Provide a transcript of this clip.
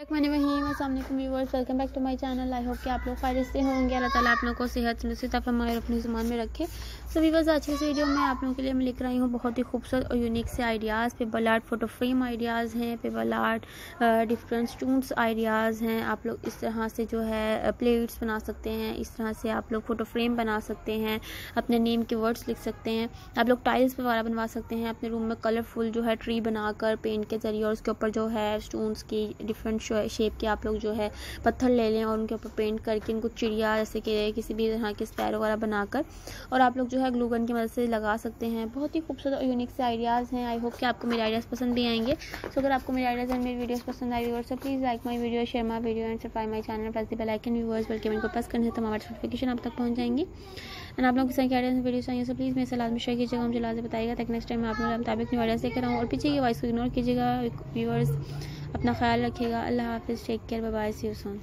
मैंने वहीं अल्लाम viewers welcome back to my channel I hope कि आप लोग खैर से होंगे। अल्लाह ताला आप लोगों को सेहत से नसीता फरमाए अपनी ज़ुबान में रखे। सो व्यूवर्स आज की वीडियो में आप लोगों के लिए मैं लिख रही हूँ बहुत ही खूबसूरत और यूनिक से ideas paper art photo frame ideas हैं। Paper art different studs ideas हैं। आप लोग इस तरह से जो है प्लेट्स बना सकते हैं। इस तरह से आप लोग फ़ोटो फ्रेम बना सकते हैं। अपने नेम के वर्ड्स लिख सकते हैं। आप लोग टाइल्स वगैरह बनवा सकते हैं। अपने रूम में कलरफुल जो है ट्री बनाकर पेंट के ज़रिए और उसके ऊपर जो है स्टून्स की डिफरेंट शेप के आप लोग जो है पत्थर ले लें और उनके ऊपर पेंट करके इनको चिड़िया जैसे कि किसी भी तरह के स्पैर वगैरह बनाकर। और आप लोग जो है ग्लूगन की मदद से लगा सकते हैं। बहुत ही खूबसूरत और यूनिक से आइडियाज़ हैं। आई होप कि आपको मेरे आइडियाज़ पसंद भी आएँगे। सो अगर आपको मेरे आइडियाज़ एंड मेरी वीडियोस पसंद आई व्यूअर्स तो please like my video share my video and subscribe my channel plus the bell icon viewers बल्कि मेरे को प्रेस करने से तमाम नोटिफिकेशन आप तक पहुँच जाएँगी। एंड आप लोग किसी आइडियाज़ वीडियो चाहिए सो प्लीज़ मेरे से लाजमी शेयर कीजिएगा, मुझे लाजमी बताइएगा। तक नेक्स्ट टाइम आप लोग मुताबिक अपनी आइडियाज़ लेकर आऊँ और पीछे की वॉइस को इग्नोर कीजिएगा व्यूअर्स अपना ख्याल रखिएगा। अल्लाह हाफिज़। Take care bye see you soon